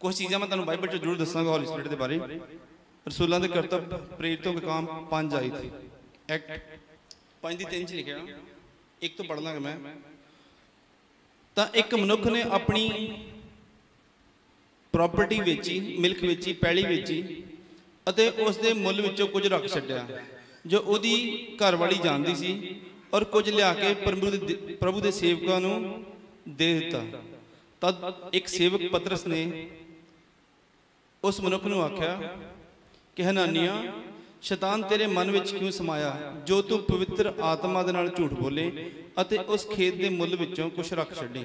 ਕੁਝ ਚੀਜ਼ਾਂ ਮੈਂ ਤੁਹਾਨੂੰ ਬਾਈਬਲ 'ਚ ਜ਼ਰੂਰ ਦੱਸਾਂਗਾ ਹੌਲੀ ਸਪਿਰਿਟ ਦੇ ਬਾਰੇ। ਰਸੂਲਾਂ ਦੇ ਕਰਤੱਵ ਪ੍ਰੇਰਿਤੋਂ ਕੇ ਪੰਜ ਆਈ ਥੀ ਐਕਟ ਪੰਜ ਦੀ ਤਿੰਨ 'ਚ ਲਿਖਿਆ। ਇੱਕ ਤੋਂ ਪੜ੍ਹ ਲਾਂਗਾ ਮੈਂ। ਤਾਂ ਇੱਕ ਮਨੁੱਖ ਨੇ ਆਪਣੀ ਪ੍ਰਾਪਰਟੀ ਵੇਚੀ ਮਿਲਕ ਵੇਚੀ, ਪੈਲੀ ਵੇਚੀ ਅਤੇ ਉਸ ਦੇ ਮੁੱਲ ਵਿੱਚੋਂ ਕੁਝ ਰੱਖ ਛੱਡਿਆ। ਜੋ ਉਹਦੀ ਘਰਵਾਲੀ ਜਾਣਦੀ ਸੀ ਔਰ ਕੁਝ ਲਿਆ ਕੇ ਪ੍ਰਭੂ ਦੇ ਪ੍ਰਭੂ ਦੇ ਸੇਵਕਾਂ ਨੂੰ ਦੇ ਦਿੱਤਾ। ਤਦ ਇੱਕ ਸੇਵਕ ਪਤਰਸ ਨੇ ਉਸ ਮਨੁੱਖ ਨੂੰ ਆਖਿਆ ਕਿ, ਹਨਾਨੀਆ, ਸ਼ੈਤਾਨ ਤੇਰੇ ਮਨ ਵਿੱਚ ਕਿਉਂ ਸਮਾਇਆ? ਜੋ ਤੂੰ ਪਵਿੱਤਰ ਆਤਮਾ ਦੇ ਨਾਲ ਝੂਠ ਬੋਲੇ ਅਤੇ ਉਸ ਖੇਤ ਦੇ ਮੁੱਲ ਵਿੱਚੋਂ ਕੁਝ ਰੱਖ ਛੱਡੇ।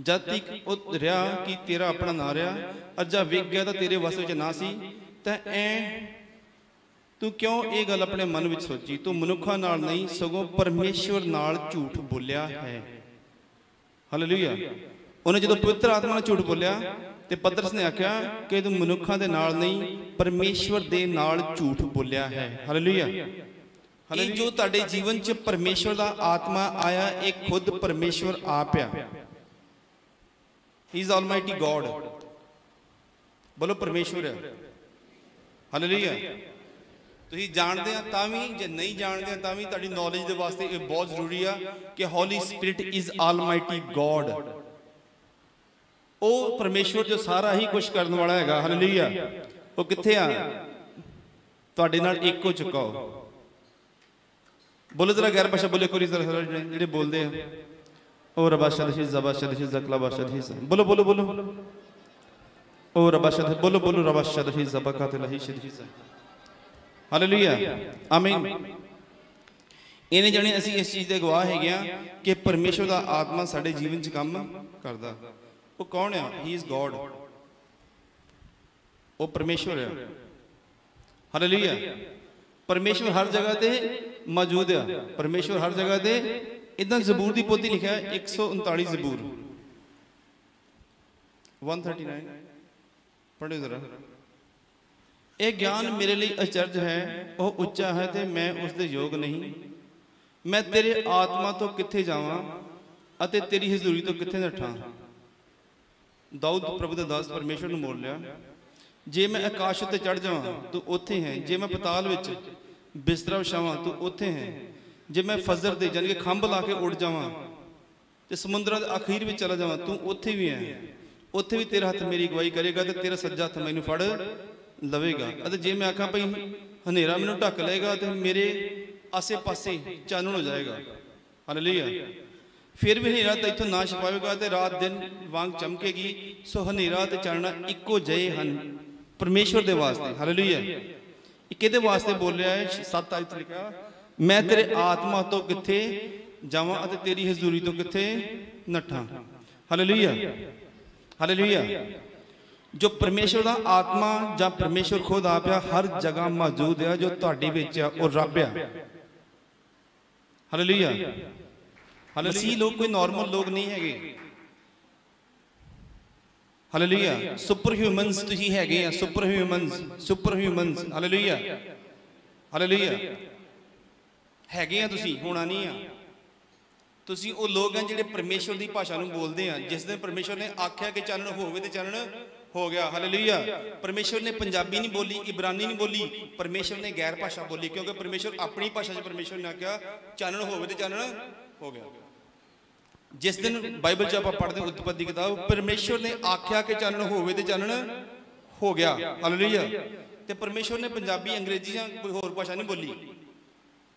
ਜਦ ਤੱਕ ਉਹ ਰਿਹਾ ਕਿ ਤੇਰਾ ਆਪਣਾ ਨਾ ਰਿਹਾ, ਅੱਜਾ ਵਿਕ ਗਿਆ ਤਾਂ ਤੇਰੇ ਵਸ ਵਿੱਚ ਨਾ ਸੀ, ਤਾਂ ਐ ਤੂੰ ਕਿਉਂ ਇਹ ਗੱਲ ਆਪਣੇ ਮਨ ਵਿੱਚ ਸੋਚੀ? ਤੂੰ ਮਨੁੱਖਾਂ ਨਾਲ ਨਹੀਂ, ਸਗੋਂ ਪਰਮੇਸ਼ਵਰ ਨਾਲ ਝੂਠ ਬੋਲਿਆ ਹੈ। ਹਾਲੇਲੂਇਆ ਉਹਨੇ ਜਦੋਂ ਪਵਿੱਤਰ ਆਤਮਾ ਨਾਲ ਝੂਠ ਬੋਲਿਆ ਤੇ ਪਤਰਸ ਨੇ ਆਖਿਆ ਕਿ ਤੂੰ ਮਨੁੱਖਾਂ ਦੇ ਨਾਲ ਨਹੀਂ, ਪਰਮੇਸ਼ਵਰ ਦੇ ਨਾਲ ਝੂਠ ਬੋਲਿਆ ਹੈ। ਹਾਲੇਲੂਇਆ ਇਹ ਜੋ ਤੁਹਾਡੇ ਜੀਵਨ 'ਚ ਪਰਮੇਸ਼ਵਰ ਦਾ ਆਤਮਾ ਆਇਆ, ਇਹ ਖੁਦ ਪਰਮੇਸ਼ਵਰ ਆਪ ਆ। ਹੀ ਇਜ਼ ਆਲਮਾਈਟੀ ਗੋਡ ਬੋਲੋ ਪਰਮੇਸ਼ਵਰ ਹੈ ਹਾਲੇਲੂਇਆ ਤੁਸੀਂ ਜਾਣਦੇ ਆ ਤਾਂ ਵੀ, ਜੇ ਨਹੀਂ ਜਾਣਦੇ ਆ ਤਾਂ ਵੀ ਤੁਹਾਡੀ ਨੌਲੇਜ ਦੇ ਵਾਸਤੇ ਇਹ ਬਹੁਤ ਜ਼ਰੂਰੀ ਆ ਕਿ holy spirit is almighty God ਉਹ ਪਰਮੇਸ਼ਵਰ ਜੋ ਸਾਰਾ ਹੀ ਕੁਝ ਕਰਨ ਵਾਲਾ ਹੈਗਾ ਹਾਲੇਲੂਇਆ ਉਹ ਕਿੱਥੇ ਆ? ਤੁਹਾਡੇ ਨਾਲ ਇੱਕ ਹੋ ਚੁੱਕਾ ਹੋ ਬੋਲੋ ਜ਼ਰਾ ਗੈਰ ਭਾਸ਼ਾ ਬੋਲੇ ਕੋਈ ਜ਼ਰਾ ਜਿਹੜੇ ਬੋਲਦੇ ਆ। ਉਹ ਰਬਾ ਸ਼ਲਹੀ ਜ਼ਬਾ ਸ਼ਲਹੀ ਜ਼ਕਲਾ ਬਾ ਸ਼ਲਹੀ ਬੋਲੋ ਬੋਲੋ ਬੋਲੋ। ਉਹ ਰਬਾ ਸ਼ਲਹੀ ਬੋਲੋ ਬੋਲੋ, ਰਬਾ ਸ਼ਲਹੀ ਜ਼ਬਾ ਕਾਤਿ ਲਹੀ ਸ਼ਲਹੀ ਹਾਲੇਲੂਇਆ ਆਮੀਨ ਇਹਨੇ ਜਣੇ ਅਸੀਂ ਇਸ ਚੀਜ਼ ਦੇ ਗਵਾਹ ਹੈਗੇ ਆ ਕਿ ਪਰਮੇਸ਼ਵਰ ਦਾ ਆਤਮਾ ਸਾਡੇ ਜੀਵਨ 'ਚ ਕੰਮ ਕਰਦਾ। ਉਹ ਕੌਣ ਆ? ਹੀ ਇਜ਼ ਗੋਡ ਉਹ ਪਰਮੇਸ਼ਵਰ ਹੈ ਹਾਲੇਲੂਇਆ ਪਰਮੇਸ਼ਵਰ ਹਰ ਜਗ੍ਹਾ ਤੇ ਮੌਜੂਦ ਆ। ਪਰਮੇਸ਼ਵਰ ਹਰ ਜਗ੍ਹਾ ਤੇ ਇਦਾਂ ਜ਼ਬੂਰ ਦੀ ਪੋਥੀ ਲਿਖਿਆ ਹੈ 139 ਜ਼ਬੂਰ। 139 ਪੜ੍ਹੋ ਜ਼ਰਾ। ਇਹ ਗਿਆਨ ਮੇਰੇ ਲਈ ਅਚਰਜ ਹੈ, ਉਹ ਉੱਚਾ ਹੈ ਤੇ ਮੈਂ ਉਸ ਦੇ ਯੋਗ ਨਹੀਂ। ਮੈਂ ਤੇਰੇ ਆਤਮਾ ਤੋਂ ਕਿੱਥੇ ਜਾਵਾਂ ਅਤੇ ਤੇਰੀ ਹਜ਼ੂਰੀ ਤੋਂ ਕਿੱਥੇ ਨਠਾਂ? ਦਾਊਦ ਪ੍ਰਭੂ ਦਾ ਦਾਸ ਪਰਮੇਸ਼ਰ ਨੂੰ ਬੋਲ ਲਿਆ। ਜੇ ਮੈਂ ਆਕਾਸ਼ ਉੱਤੇ ਚੜ ਜਾਵਾਂ, ਤੂੰ ਉੱਥੇ ਹੈ। ਜੇ ਮੈਂ ਪਤਾਲ ਵਿੱਚ ਬਿਸਤਰਾ ਵਿਛਾਵਾਂ, ਤੂੰ ਉੱਥੇ ਹੈ। ਜੇ ਮੈਂ ਫਜ਼ਰ ਦੇ ਜਾਨੀ ਕਿ ਖੰਭ ਲਾ ਕੇ ਉੱਡ ਜਾਵਾਂ ਤੇ ਸਮੁੰਦਰਾਂ ਦੇ ਅਖੀਰ ਵਿੱਚ ਚਲਾ ਜਾਵਾਂ, ਤੂੰ ਉੱਥੇ ਵੀ ਹੈ। ਉੱਥੇ ਵੀ ਤੇਰਾ ਹੱਥ ਮੇਰੀ ਅਗਵਾਈ ਕਰੇਗਾ ਤੇ ਤੇਰਾ ਸੱਜਾ ਹੱਥ ਮੈਨੂੰ ਫੜ ਲਵੇਗਾ। ਅਤੇ ਜੇ ਮੈਂ ਆਖਾਂ ਭਈ ਹਨੇਰਾ ਮੈਨੂੰ ਢੱਕ ਲਏਗਾ ਤੇ ਮੇਰੇ ਆਸੇ-ਪਾਸੇ ਚਾਨਣ ਹੋ ਜਾਏਗਾ। ਹਾਲੇਲੂਇਆ। ਫਿਰ ਵੀ ਹਨੇਰਾ ਤਾਂ ਇੱਥੋਂ ਨਾ ਛਪਾਵੇਗਾ ਤੇ ਰਾਤ ਦਿਨ ਵਾਂਗ ਚਮਕੇਗੀ। ਸੋ ਹਨੇਰਾ ਤੇ ਚਾਨਣਾ ਇੱਕੋ ਜਿਹੇ ਹਨ ਪਰਮੇਸ਼ਵਰ ਦੇ ਵਾਸਤੇ। ਹਾਲੇਲੂਇਆ ਇਹ ਕਿਹਦੇ ਵਾਸਤੇ ਬੋਲਿਆ ਹੈ 7 ਆਇਤ ਲਿਖਿਆ, ਮੈਂ ਤੇਰੇ ਆਤਮਾ ਤੋਂ ਕਿੱਥੇ ਜਾਵਾਂ ਅਤੇ ਤੇਰੀ ਹਜ਼ੂਰੀ ਤੋਂ ਕਿੱਥੇ ਨੱਠਾਂ? ਹਾਲੇਲੂਇਆ ਹਾਲੇਲੂਇਆ ਜੋ ਪਰਮੇਸ਼ਵਰ ਦਾ ਆਤਮਾ ਜਾਂ ਪਰਮੇਸ਼ਵਰ ਖੁਦ ਆਪ ਆ, ਹਰ ਜਗ੍ਹਾ ਮੌਜੂਦ ਆ ਜੋ ਤੁਹਾਡੇ ਵਿੱਚ ਆ, ਉਹ ਰੱਬ ਆ। Hallelujah hallelujah. ਲੋਕ ਕੋਈ ਨਾਰਮਲ ਲੋਕ ਨਹੀਂ ਹੈਗੇ। ਹਾਲੇਲੂਇਆ। ਸੁਪਰ ਹਿਊਮਨਸ ਤੁਸੀਂ ਹੈਗੇ ਆ super humans super humans hallelujah. Hallelujah. ਹੈਗੇ ਆ ਤੁਸੀਂ, ਹੋਣਾ ਨਹੀਂ ਆ। ਤੁਸੀਂ ਉਹ ਲੋਕ ਆ ਜਿਹੜੇ ਪਰਮੇਸ਼ਵਰ ਦੀ ਭਾਸ਼ਾ ਨੂੰ ਬੋਲਦੇ ਆ, ਜਿਸ ਦਿਨ ਪਰਮੇਸ਼ਵਰ ਨੇ ਆਖਿਆ ਕਿ ਚਾਨਣ ਹੋਵੇ ਤੇ ਚਾਨਣ ਹੋ ਗਿਆ। ਹਾਲੇਲੂਇਆ। ਪਰਮੇਸ਼ਵਰ ਨੇ ਪੰਜਾਬੀ ਨਹੀਂ ਬੋਲੀ, ਇਬਰਾਨੀ ਨਹੀਂ ਬੋਲੀ, ਪਰਮੇਸ਼ਵਰ ਨੇ ਗੈਰ ਭਾਸ਼ਾ ਬੋਲੀ, ਕਿਉਂਕਿ ਪਰਮੇਸ਼ਵਰ ਆਪਣੀ ਭਾਸ਼ਾ 'ਚ ਪਰਮੇਸ਼ਵਰ ਨੇ ਆਖਿਆ, ਚਾਨਣ ਹੋਵੇ ਤੇ ਚਾਨਣ ਹੋ ਗਿਆ। ਜਿਸ ਦਿਨ ਬਾਈਬਲ 'ਚ ਆਪਾਂ ਪੜ੍ਹਦੇ ਹਾਂ ਉਤਪਤੀ ਦੀ ਕਿਤਾਬ, ਪਰਮੇਸ਼ਵਰ ਨੇ ਆਖਿਆ ਕਿ ਚਾਨਣ ਹੋਵੇ ਤੇ ਚਾਨਣ ਹੋ ਗਿਆ। ਹਾਲੇਲੂਇਆ ਤੇ ਪਰਮੇਸ਼ਵਰ ਨੇ ਪੰਜਾਬੀ, ਅੰਗਰੇਜ਼ੀ ਜਾਂ ਕੋਈ ਹੋਰ ਭਾਸ਼ਾ ਨਹੀਂ ਬੋਲੀ।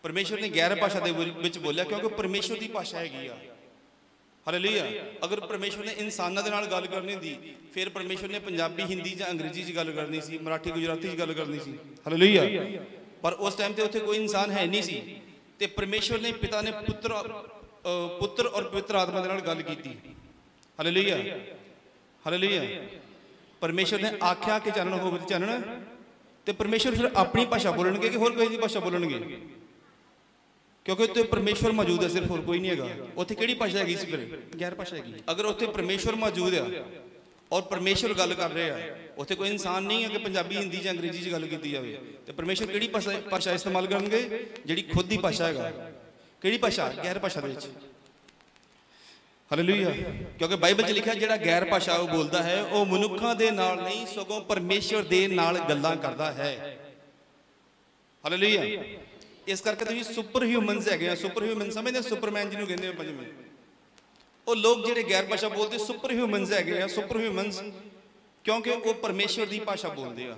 ਪਰਮੇਸ਼ਵਰ ਨੇ ਗੈਰ ਭਾਸ਼ਾ ਦੇ ਵਿੱਚ ਬੋਲਿਆ ਕਿਉਂਕਿ ਪਰਮੇਸ਼ਵਰ ਦੀ ਭਾਸ਼ਾ ਹੈਗੀ ਆ। ਹਾਲੇਲੂਇਆ ਅਗਰ ਪਰਮੇਸ਼ਵਰ ਨੇ ਇਨਸਾਨਾਂ ਦੇ ਨਾਲ ਗੱਲ ਕਰਨੀ ਹੁੰਦੀ, ਫਿਰ ਪਰਮੇਸ਼ਵਰ ਨੇ ਪੰਜਾਬੀ, ਹਿੰਦੀ ਜਾਂ ਅੰਗਰੇਜ਼ੀ 'ਚ ਗੱਲ ਕਰਨੀ ਸੀ, ਮਰਾਠੀ, ਗੁਜਰਾਤੀ 'ਚ ਗੱਲ ਕਰਨੀ ਸੀ। ਹਾਲੇਲੂਇਆ ਪਰ ਉਸ ਟਾਈਮ ਤੇ ਉੱਥੇ ਕੋਈ ਇਨਸਾਨ ਹੈ ਨਹੀਂ ਸੀ। ਤੇ ਪਰਮੇਸ਼ਵਰ ਨੇ ਪਿਤਾ ਨੇ ਪੁੱਤਰ ਪੁੱਤਰ ਔਰ ਪਵਿੱਤਰ ਆਤਮਾ ਦੇ ਨਾਲ ਗੱਲ ਕੀਤੀ। ਹਾਲੇਲੂਇਆ ਹਾਲੇਲੂਇਆ ਪਰਮੇਸ਼ਵਰ ਨੇ ਆਖਿਆ ਕਿ ਚਾਨਣ ਹੋਵੇ ਤੇ ਚਾਨਣ ਤੇ ਪਰਮੇਸ਼ਵਰ ਫਿਰ ਆਪਣੀ ਭਾਸ਼ਾ ਬੋਲਣਗੇ ਕਿ ਹੋਰ ਕੋਈ ਦੀ ਭਾਸ਼ਾ ਬੋਲਣਗੇ? ਕਿਉਂਕਿ ਉੱਥੇ ਪਰਮੇਸ਼ਵਰ ਮੌਜੂਦ ਹੈ, ਸਿਰਫ ਹੋਰ ਕੋਈ ਨਹੀਂ ਹੈਗਾ। ਉੱਥੇ ਕਿਹੜੀ ਭਾਸ਼ਾ ਹੈਗੀ ਸੀ ਫਿਰ? ਗੈਰ ਭਾਸ਼ਾ ਹੈਗੀ। ਅਗਰ ਉੱਥੇ ਪਰਮੇਸ਼ਵਰ ਮੌਜੂਦ ਆ ਔਰ ਪਰਮੇਸ਼ਵਰ ਗੱਲ ਕਰ ਰਹੇ ਆ ਉੱਥੇ ਕੋਈ ਇਨਸਾਨ ਨਹੀਂ ਹੈ ਕਿ ਪੰਜਾਬੀ, ਹਿੰਦੀ ਜਾਂ ਅੰਗਰੇਜ਼ੀ 'ਚ ਗੱਲ ਕੀਤੀ ਜਾਵੇ। ਤੇ ਪਰਮੇਸ਼ਵਰ ਕਿਹੜੀ ਭਾਸ਼ਾ ਭਾਸ਼ਾ ਇਸਤੇਮਾਲ ਕਰਨਗੇ? ਜਿਹੜੀ ਖੁਦ ਦੀ ਭਾਸ਼ਾ ਹੈਗਾ। ਕਿਹੜੀ ਭਾਸ਼ਾ? ਗੈਰ ਭਾਸ਼ਾ ਦੇ ਵਿੱਚ। ਹਾਲੇਲੂਇਆ ਕਿਉਂਕਿ ਬਾਈਬਲ 'ਚ ਲਿਖਿਆ ਜਿਹੜਾ ਗੈਰ ਭਾਸ਼ਾ ਉਹ ਬੋਲਦਾ ਹੈ ਉਹ ਮਨੁੱਖਾਂ ਦੇ ਨਾਲ ਨਹੀਂ ਸਗੋਂ ਪਰਮੇਸ਼ਵਰ ਦੇ ਨਾਲ ਗੱਲਾਂ ਕਰਦਾ ਹੈ। ਹਾਲੇਲੂਇਆ ਇਸ ਕਰਕੇ ਤੁਸੀਂ ਸੁਪਰ ਹਿਊਮਨਸ ਹੈਗੇ ਆ ਸੁਪਰ ਹਿਊਮਨ ਸਮਝਦੇ ਸੁਪਰਮੈਨ ਜਿਹਨੂੰ ਕਹਿੰਦੇ ਆ ਪੰਜਵੇਂ। ਉਹ ਲੋਕ ਜਿਹੜੇ ਗੈਰ ਭਾਸ਼ਾ ਬੋਲਦੇ ਸੁਪਰ ਹਿਊਮਨਸ ਹੈਗੇ ਆ। ਸੁਪਰ ਹਿਊਮਨਸ ਕਿਉਂਕਿ ਉਹ ਪਰਮੇਸ਼ਵਰ ਦੀ ਭਾਸ਼ਾ ਬੋਲਦੇ ਆ।